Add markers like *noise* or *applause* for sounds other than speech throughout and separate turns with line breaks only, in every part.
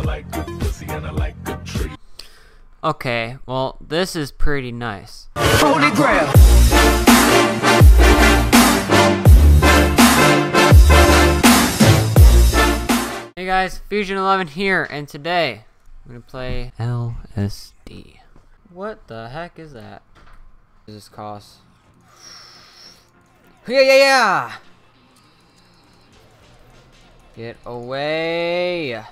I like good pussy and I like good trees.
Okay, well, this is pretty nice.
Holy grail.
Hey guys, Fusion 11 here, and today I'm gonna play LSD. What the heck is that? What does this cost? Yeah, yeah, yeah! Get away!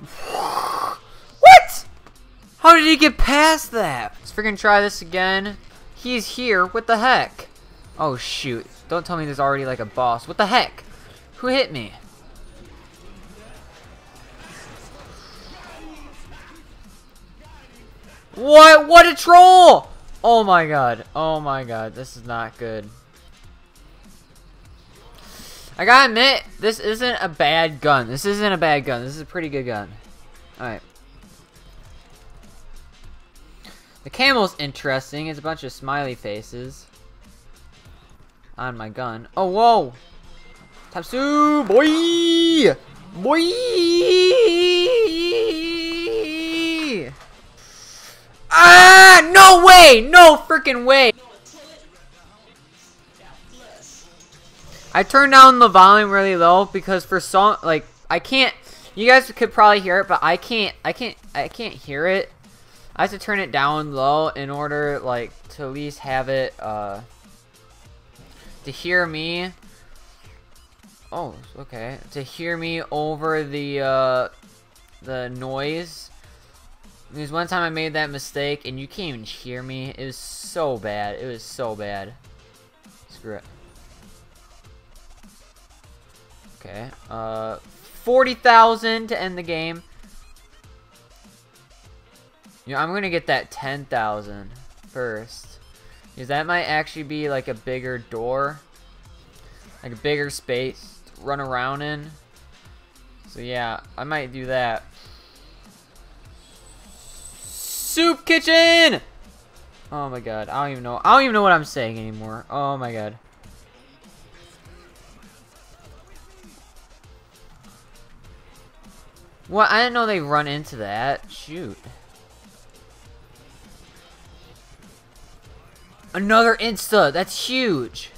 *sighs* What? How did he get past that? Let's freaking try this again. He's here. What the heck? Oh, shoot. Don't tell me there's already, like, a boss. What the heck? Who hit me? What? What a troll! Oh my god. Oh my god. This is not good. I gotta admit, this isn't a bad gun. This isn't a bad gun. This is a pretty good gun. Alright. The camo's interesting. It's a bunch of smiley faces. On my gun. Oh, whoa! Tapsu! Boy! Boy! Ah! No way! No freaking way! I turned down the volume really low because for song like I can't you guys could probably hear it but I can't I can't I can't hear it. I have to turn it down low in order like to at least have it uh to hear me Oh, okay. To hear me over the uh the noise. Because one time I made that mistake and you can't even hear me. It was so bad. It was so bad. Screw it. Okay. Uh, 40,000 to end the game. Know, I'm gonna get that 10,000 first. Because that might actually be like a bigger door. Like a bigger space to run around in. So yeah, I might do that. Soup kitchen! Oh my god, I don't even know. I don't even know what I'm saying anymore. Oh my god. What? I didn't know they run into that. Shoot. Another Insta. That's huge.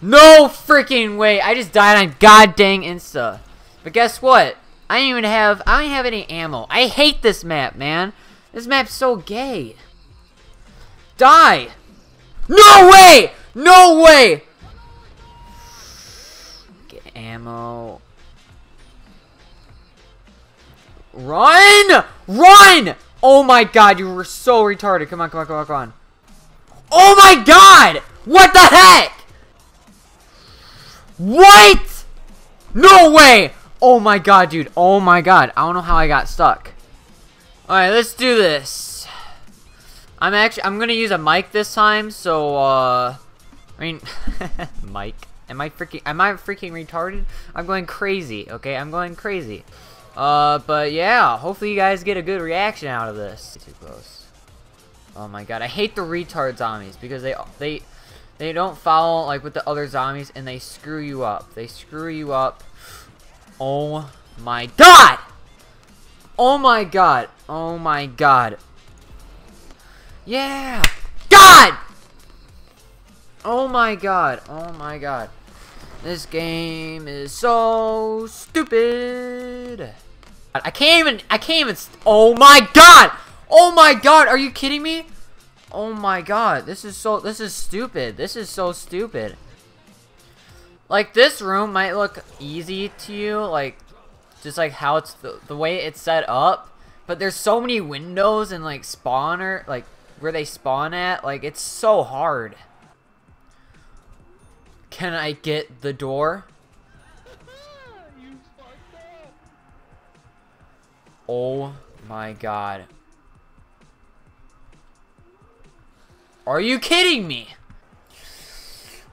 No freaking way. I just died on god dang Insta. But guess what? I don't even have I don't have any ammo. I hate this map, man. This map's so gay. Die! No way! No way! Get ammo. Run! Run! Oh my god, you were so retarded. Come on, come on, come on, come on. Oh my god! What the heck? What? No way! Oh my god, dude. Oh my god. I don't know how I got stuck. Alright, let's do this. I'm actually, I'm gonna use a mic this time, so, uh, I mean, *laughs* mic. Am I freaking, am I freaking retarded? I'm going crazy, okay? I'm going crazy. Uh, but yeah, hopefully you guys get a good reaction out of this. Too close. Oh my god, I hate the retard zombies because they, they, they don't follow, like, with the other zombies, and they screw you up. They screw you up. Oh my god! Oh my god. Oh my god. Yeah! God! Oh my god. Oh my god. This game is so stupid. I can't even, I can't even, oh my god! Oh my god, are you kidding me? Oh my god, this is so, this is stupid. This is so stupid. Like, this room might look easy to you, like, just like how it's, the, the way it's set up. But there's so many windows and, like, spawner, like, where they spawn at, like, it's so hard. Can I get the door? Oh my god. Are you kidding me?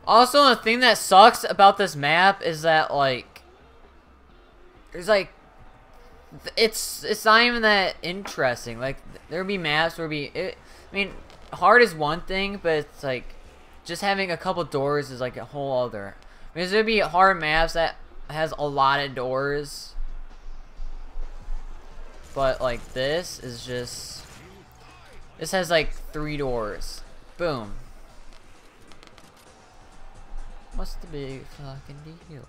Also, the thing that sucks about this map is that, like, there's, like, it's it's not even that interesting. Like there'd be maps where be it, I mean, hard is one thing, but it's like just having a couple doors is like a whole other. Because there'd be hard maps that has a lot of doors, but like this is just this has like three doors. Boom. What's the big fucking deal?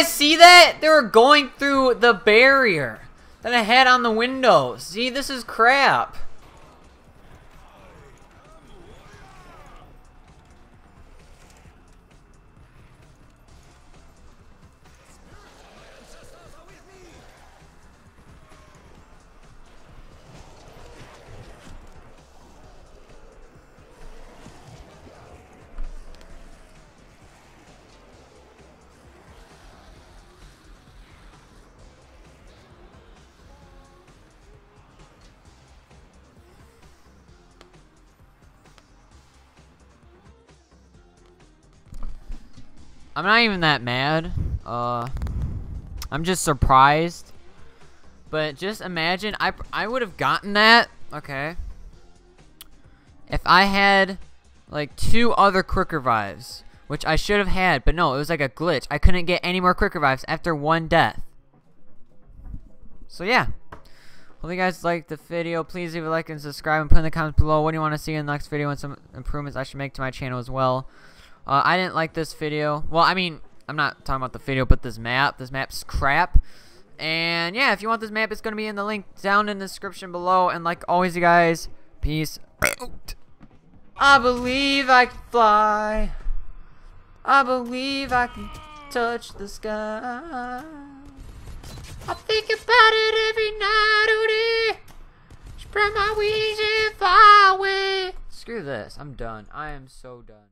Guys see that? They were going through the barrier that I had on the window. See, this is crap. I'm not even that mad. Uh, I'm just surprised. But just imagine, I, I would have gotten that, okay, if I had, like, two other quick revives, which I should have had, but no, it was like a glitch. I couldn't get any more quick revives after one death. So, yeah. Hope you guys liked the video. Please leave a like and subscribe and put in the comments below what do you want to see in the next video and some improvements I should make to my channel as well. Uh, I didn't like this video. Well, I mean, I'm not talking about the video, but this map. This map's crap. And yeah, if you want this map, it's going to be in the link down in the description below. And like always, you guys, peace out. I believe I can fly. I believe I can touch the sky. I think about it every night, dear. Spread my wings and fly away. Screw this. I'm done. I am so done.